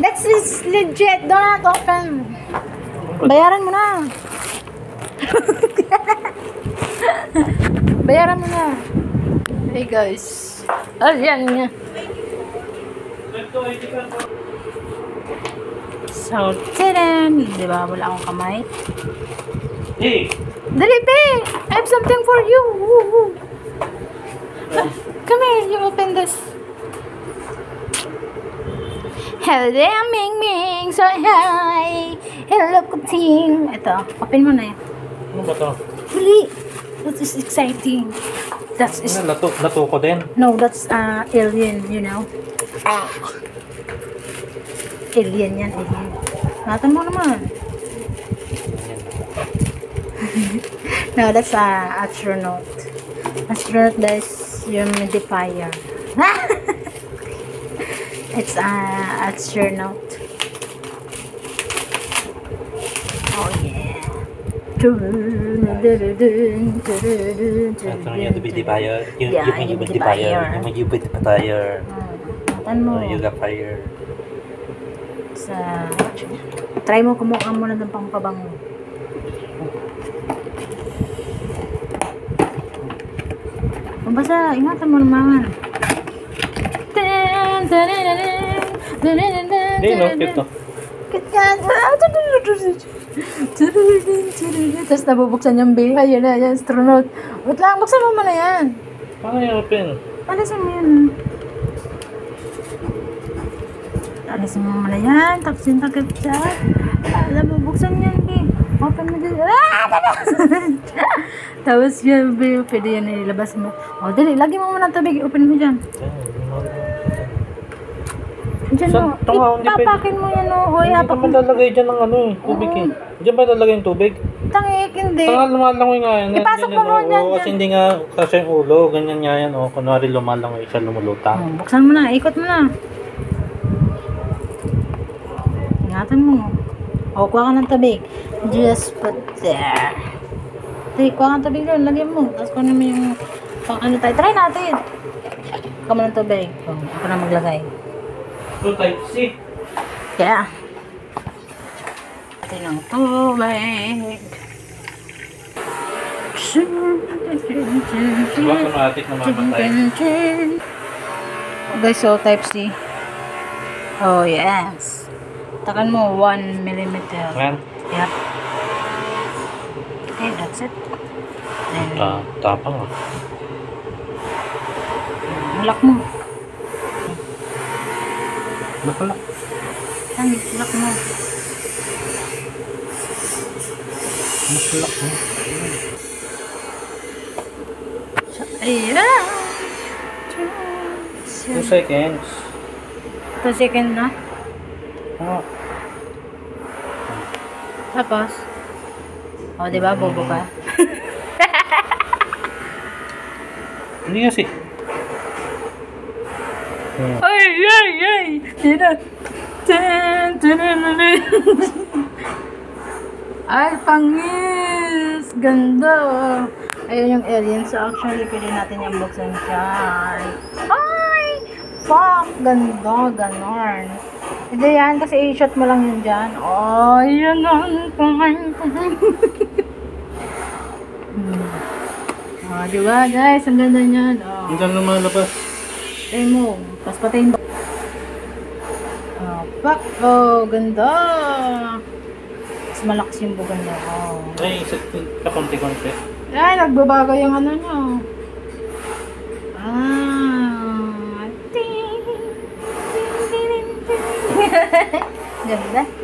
That's is legit. Do not open. Bayaran mo na. Bayaran mo na. Hey guys. Ayan nga. So, tinan. Di ba? Wala akong kamay. Hey! Dali, be! I have something for you. Woo, woo. Come here, you open this. Hello, Ming Ming. So, hi. Hello, Kuting. Ito, open mo na yan. Ano ba to? Dali. That is exciting. That's is Ano, lato, lato ko din. no, that's uh, alien, you know. Ah. Alien yan, alien. Natan mo naman. no, that's uh, astronaut. Astronaut, that's humidifier. it's uh, astronaut. Oh yeah. Ito yung humidifier. Yung, Yeah, yung humidifier. humidifier. Yung humidifier. Natan mo. Oh, you got fire. sa try mo kumuha mo na ng pampabango Mabasa, ingatan mo naman. Hindi, no? Cute to. Tapos nabubuksan yung bay. Ayun na, yan, astronaut. Wait lang, buksan mo muna yan. Paano yung open? Alisin mo yan. Alisin mo muna yan. Tapos yung takip siya. Alam mo, buksan yan, eh. Open mo din. Ah! Tapos yun, be, pwede yan ilabas mo. O, dali, lagi mo muna tubig. Open mo dyan. Dyan Saan? mo. Ito nga, hindi pwede. Ipapakin mo yan, o. O, Hindi ihapak naman mo. lalagay dyan ng ano eh. Tubig eh. Diyan ba lalagay yung tubig? Tangik, hindi. Tanga lumalangoy nga yan. Ipasok mo Ganyan, mo oh. dyan, Oo, Kasi dyan. hindi nga kasi yung ulo. Ganyan nga yan. O, kunwari lumalangoy siya lumulutang. Oh, buksan mo na, ikot mo na. Ingatan mo. O, kuha ka ng tabig. Just put there. Tay, kuha ka ng tabig doon, lagyan mo. Tapos kunin mo yung pang ano tayo. Try natin. Kuha mo ng tubig. O, ako na maglagay. So, type C. Kaya. Ito ng tubig. Diba automatic na mamatay? Guys, so type C. Oh, yes. Takan mo 1 millimeter. Ayan. Yep. Okay, that's it. Then, Ta tapang ah. lock mo. Bakala. Yan, lock mo. Masulak mo. Ayan. 2 seconds. 2 second na. Ah, Tapos, o, oh, di ba, bobo ka? hindi kasi. Ay, ay, ay! Tininanin. Ay, pangis! Ganda! oh. Ayun yung alien. So, actually, pwede natin yung buksan siya. Ay! Fuck! Ganda! Ganon. Hindi yan, kasi i-shot mo lang yun dyan. Ay, yun ang pangin. hmm. Oh, di ba guys? Ang ganda niyan. Oh. Hindi lang lumalabas. Mo. Tapos patayin mo. Oh, pak. Oh, ganda. Mas malakas yung bugan niya. Oh. Ay, isa ka konti-konti. Ay, nagbabago yung ano niya. Ah. Ting. Ting, ting, ting. Ganda.